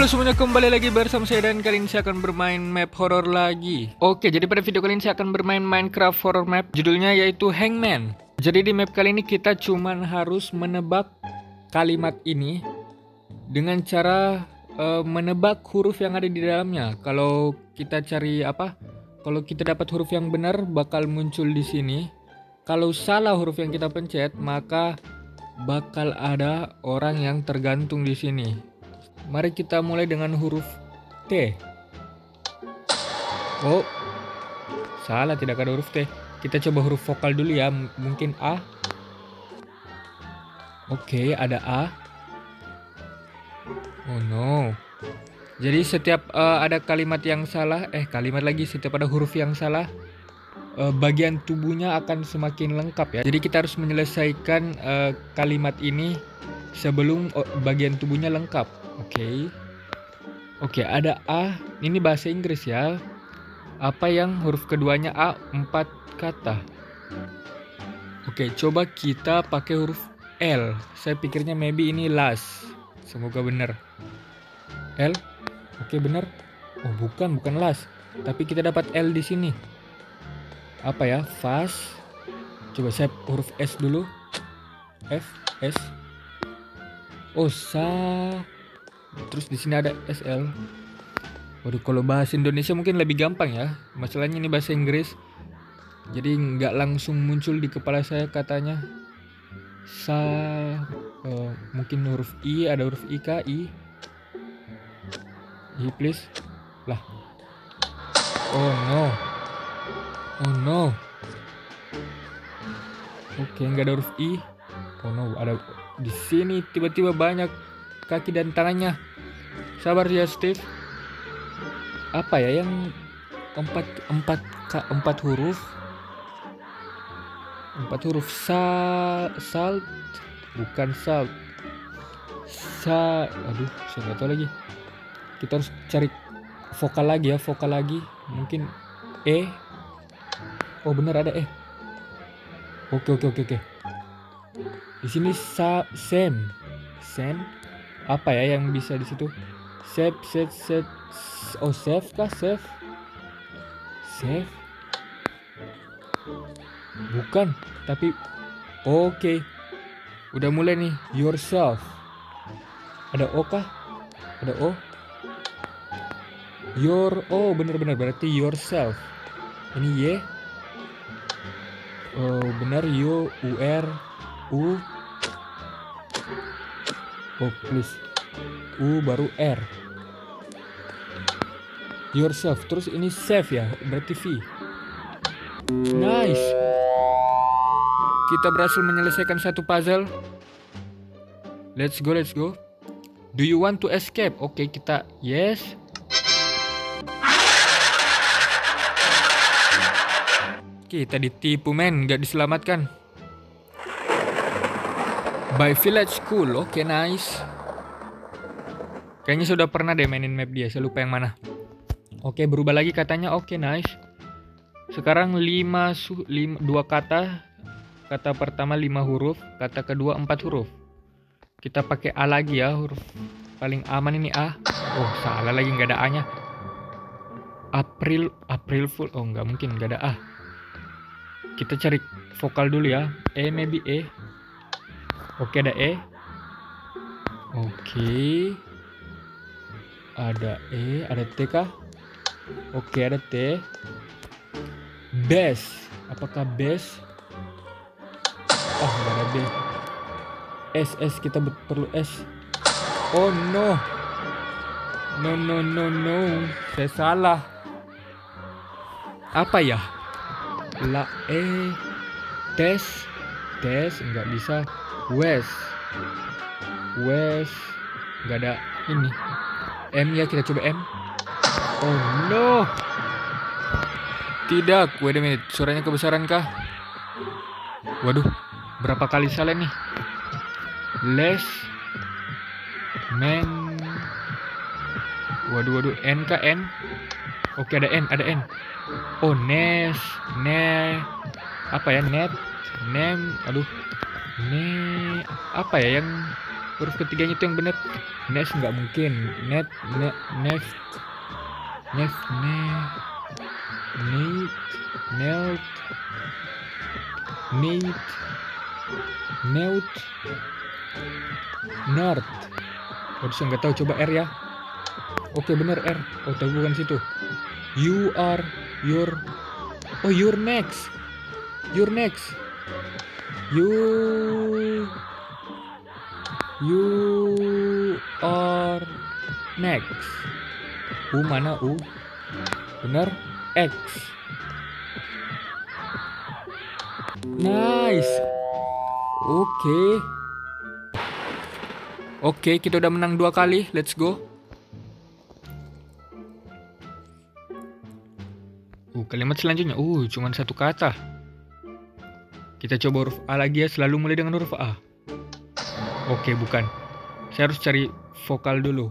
Halo semuanya kembali lagi bersama saya dan kali ini saya akan bermain map horror lagi. Oke jadi pada video kali ini saya akan bermain Minecraft horror map. Judulnya yaitu Hangman. Jadi di map kali ini kita cuman harus menebak kalimat ini Dengan cara uh, menebak huruf yang ada di dalamnya. Kalau kita cari apa Kalau kita dapat huruf yang benar bakal muncul di sini. Kalau salah huruf yang kita pencet maka bakal ada orang yang tergantung di sini Mari kita mulai dengan huruf T. Oh, salah tidak ada huruf T. Kita coba huruf vokal dulu ya, mungkin A. Oke, ada A. Oh no. Jadi setiap uh, ada kalimat yang salah, eh kalimat lagi setiap ada huruf yang salah, uh, bagian tubuhnya akan semakin lengkap ya. Jadi kita harus menyelesaikan uh, kalimat ini sebelum bagian tubuhnya lengkap. Oke. Okay. Oke, okay, ada A. Ini bahasa Inggris ya. Apa yang huruf keduanya A empat kata? Oke, okay, coba kita pakai huruf L. Saya pikirnya maybe ini last. Semoga benar. L. Oke, benar. Oh, bukan, bukan last. Tapi kita dapat L di sini. Apa ya? Fast. Coba saya huruf S dulu. F, S. Oh, sa terus di sini ada SL waduh kalau bahasa Indonesia mungkin lebih gampang ya. Masalahnya ini bahasa Inggris. Jadi nggak langsung muncul di kepala saya katanya. Sa uh, mungkin huruf i ada huruf i k i. I please. Lah. Oh no. Oh no. Oke okay, nggak ada huruf i. Oh no. Ada di sini tiba-tiba banyak kaki dan tangannya. Sabar ya Steve. Apa ya yang empat empat empat huruf? Empat huruf sa salt bukan salt. Sa aduh saya nggak tahu lagi. Kita harus cari vokal lagi ya vokal lagi mungkin e oh bener ada e oke oke oke oke di sini sa sem sem apa ya yang bisa di situ? Save save save oh save kah? Save save bukan tapi oke. Okay. udah mulai nih yourself. Ada o kah? Ada o? Your oh bener-bener berarti yourself. Ini y. Oh benar yo u r u Oh please. U baru R. Yourself. Terus ini save ya. Berarti V. Nice. Kita berhasil menyelesaikan satu puzzle. Let's go, let's go. Do you want to escape? Oke, okay, kita yes. Kita ditipu men, nggak diselamatkan. By Village School. Oke, okay, nice. Kayaknya sudah pernah deh mainin map dia, saya lupa yang mana. Oke, okay, berubah lagi katanya. Oke, okay, nice. Sekarang 5 su 5 2 kata. Kata pertama 5 huruf, kata kedua 4 huruf. Kita pakai A lagi ya, huruf paling aman ini A. Oh, salah lagi nggak ada A-nya. April April Fool. Oh, nggak mungkin nggak ada A. Kita cari vokal dulu ya. E maybe E. Oke ada E. Oke. Ada E, ada T kah? Oke ada T. Best. Apakah best? Ah oh, ada B. S S kita perlu S. Oh no. No no no no. Saya salah. Apa ya? La E tes tes nggak bisa West West nggak ada ini. M ya kita coba M. Oh no. Tidak wait a minute. Suaranya kebesaran kah? Waduh berapa kali salah nih? Les. Men. Waduh waduh. N kah N? Oke ada N ada N. Oh Nes. Ne. Apa ya? Net. Nem. Aduh. Ini apa ya yang huruf ketiganya itu yang benar? Nest nggak mungkin. Net net nest nest ne need nelt need neut nerd Waduh, saya nggak tahu coba R ya. Oke bener R. Oh tapi bukan situ. You are your oh your next. Your next. You you are next. U mana U? Bener? X. Nice. Oke. Oke kita udah menang dua kali. Let's go. Uh, kalimat selanjutnya, uh, cuman satu kata. Kita coba huruf A lagi ya, selalu mulai dengan huruf A. Oke, bukan. Saya harus cari vokal dulu.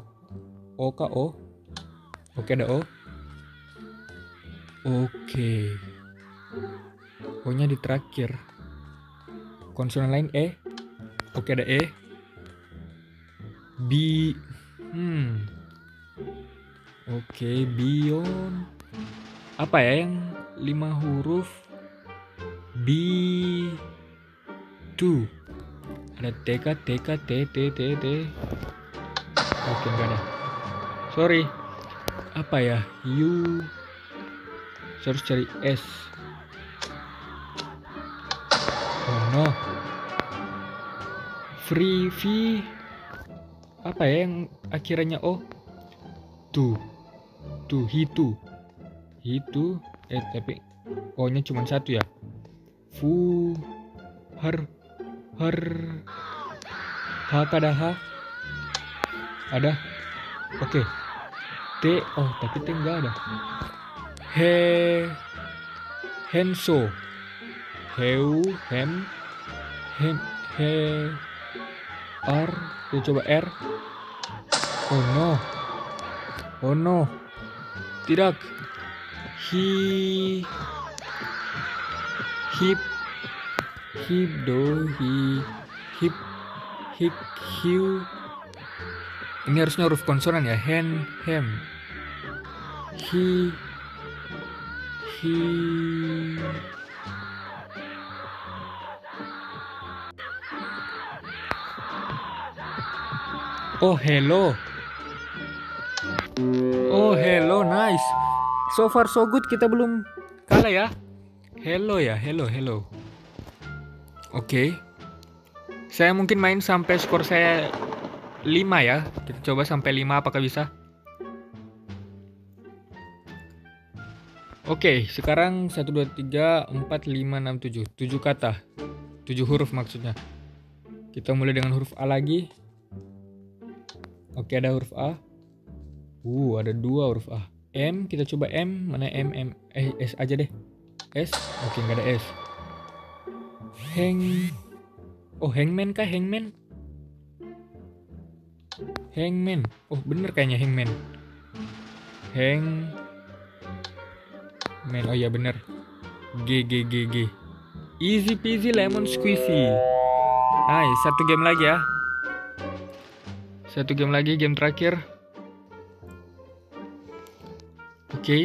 O kah O? Oke, ada O. Oke. O-nya di terakhir. Konsonan lain E. Oke, ada E. B. Hmm. Oke, beyond apa ya yang lima huruf B 2 ada TK TK T T T T oke enggak ada. Sorry. Apa ya? U. Harus cari S. Oh no. Free V. Apa ya yang akhirnya O? Tuh tuh hitu itu eh tapi o nya cuma satu ya? Fu har har. Ada h ada? Oke. Okay. t oh tapi t enggak ada. He henso. Heu hem. Hem he r. Kita coba r. Oh no. Oh no. Tidak. He hip hip do he hip hip hiu. Ini harusnya huruf konsonan ya. Hen hem. He he Oh hello. Oh hello. Nice. So far so good. Kita belum kalah ya. Hello ya, hello, hello. Oke. Saya mungkin main sampai skor saya 5 ya. Kita coba sampai 5 apakah bisa? Oke, sekarang 1 2 3 4 5 6 7. 7 kata. 7 huruf maksudnya. Kita mulai dengan huruf A lagi. Oke, ada huruf A. Uh, ada dua huruf A. M kita coba M mana M M eh S aja deh S oke nggak ada S Hang oh hangman kah hangman hangman oh bener kayaknya hangman hang man oh ya bener G G G G easy peasy lemon squeezy nice satu game lagi ya satu game lagi game terakhir Oke. Okay.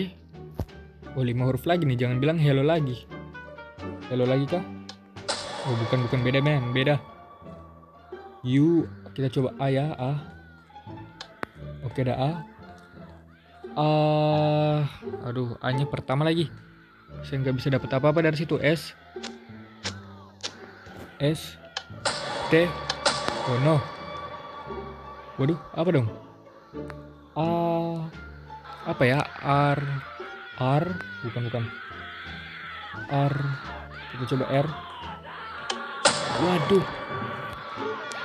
Oh, lima huruf lagi nih. Jangan bilang hello lagi. Hello lagi kah? Oh, bukan bukan beda men, beda. You kita coba A ya, A. Oke, ada A. Uh, aduh, A-nya pertama lagi. Saya nggak bisa dapat apa-apa dari situ. S. S. T. Oh no. Waduh, apa dong? A apa ya R R bukan bukan R kita coba R waduh.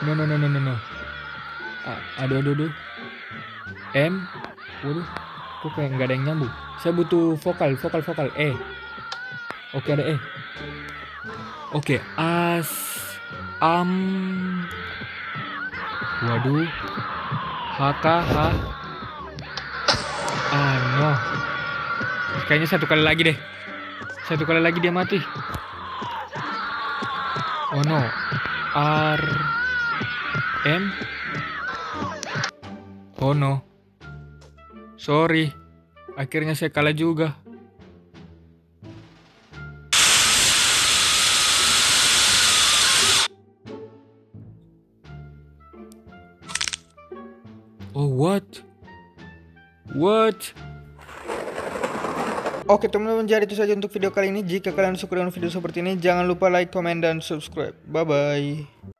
No no no no no no. Aduh aduh aduh. M. Waduh kok kayak nggak ada yang nyambung? Saya butuh vokal vokal vokal. E. Oke ada E. Oke as am. Waduh. HK H. Ah no. Kayaknya satu kali lagi deh. Satu kali lagi dia mati. Oh no. R M. Oh no. Sorry. Akhirnya saya kalah juga. Oh what? What? Oke teman-teman jadi itu saja untuk video kali ini. Jika kalian suka dengan video seperti ini Jangan lupa like, comment, dan subscribe. Bye-bye